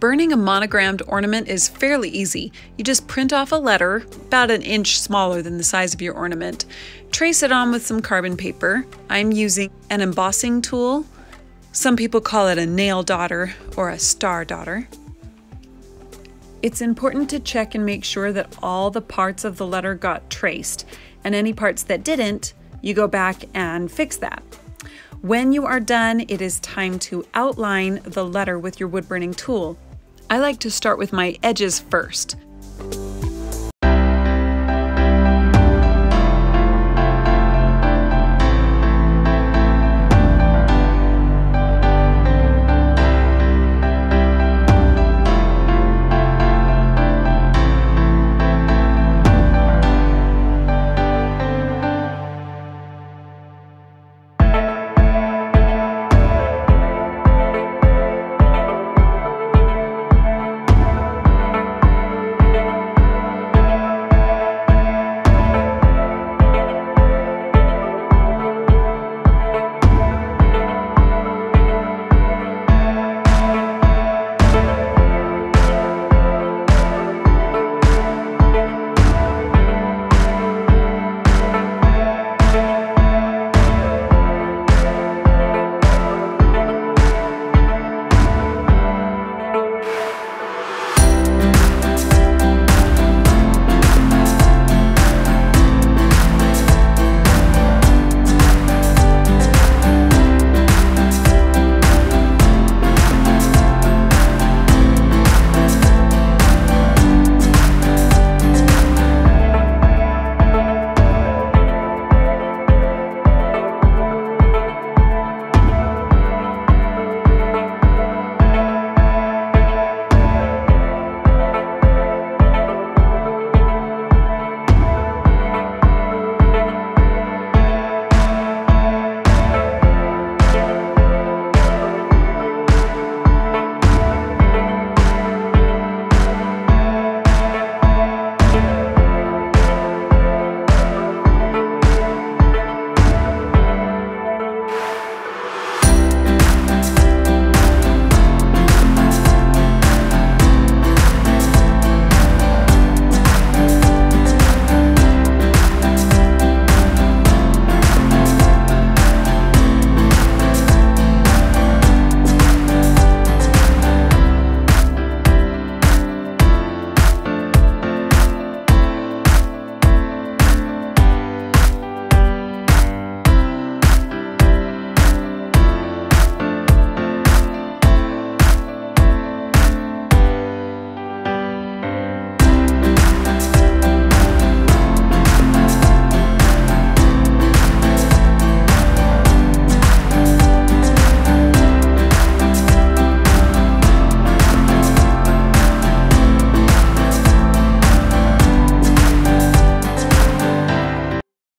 Burning a monogrammed ornament is fairly easy. You just print off a letter, about an inch smaller than the size of your ornament, trace it on with some carbon paper. I'm using an embossing tool. Some people call it a nail dotter or a star dotter. It's important to check and make sure that all the parts of the letter got traced, and any parts that didn't, you go back and fix that. When you are done, it is time to outline the letter with your wood burning tool. I like to start with my edges first.